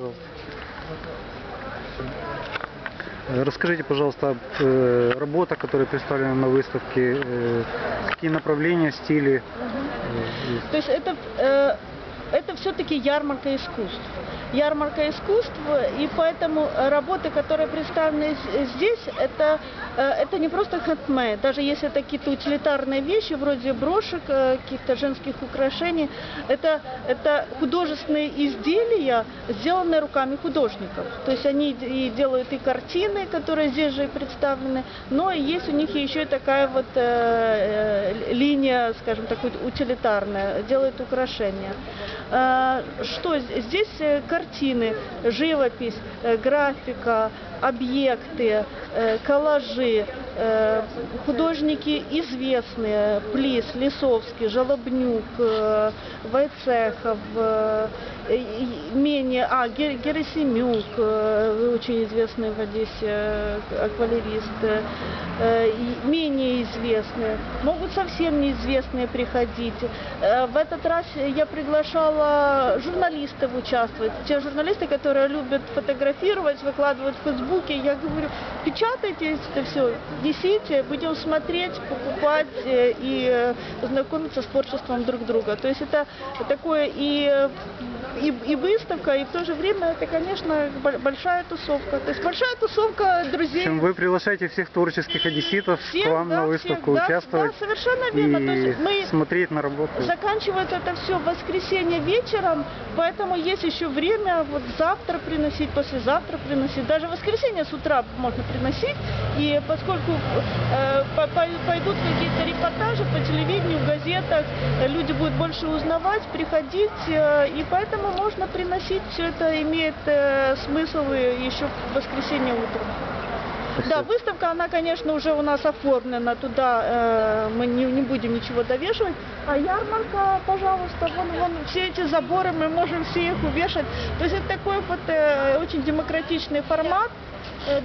Пожалуйста. Э, Расскажите, пожалуйста, об, э, работа, которая представлена на выставке, э, какие направления, стили. То есть это, э, это все-таки ярмарка искусств. Ярмарка искусств, и поэтому работы, которые представлены здесь, это, э, это не просто хендмейд, даже если это какие-то утилитарные вещи, вроде брошек, э, каких-то женских украшений, это, это художественные изделия, сделанные руками художников. То есть они и делают и картины, которые здесь же и представлены, но есть у них еще и такая вот э, э, линия, скажем так, утилитарная, делают украшения. Э, Что здесь э, картины, живопись, э, графика, объекты, э, коллажи, художники известные, Плис, Лисовский, Жолобнюк, Войцехов, и- менее, а, Ге- Герасимюк, очень известный в Одессе аквалерист, менее известные, могут совсем неизвестные приходить. Э, В этот раз я приглашала журналистов участвовать, те журналисты, которые любят фотографировать, выкладывать в Фейсбуке. Я говорю, печатайте это все, несите, будем смотреть, покупать э, и э, знакомиться с творчеством друг друга. То есть это такое и, э, и, и выставка, и в то же время это, конечно, бо- большая тусовка. То есть большая тусовка В друзей. общем, вы приглашаете всех творческих одесситов Всех, к вам да, на выставку всех, да, участвовать да, совершенно верно. То и есть мы смотреть на работу. Заканчивается это все в воскресенье вечером, поэтому есть еще время вот завтра приносить, послезавтра приносить, даже в воскресенье с утра можно приносить. И поскольку э, по- по- пойдут какие-то репортажи по телевидению, в газетах, люди будут больше узнавать, приходить, э, и поэтому можно приносить, все это имеет э, смысл еще в воскресенье утром. Да, Спасибо. выставка, она, конечно, уже у нас оформлена, туда э, мы не, не будем ничего довешивать. А ярмарка, пожалуйста, вон, вон все эти заборы, мы можем все их увешать. То есть это такой вот э, очень демократичный формат. Э,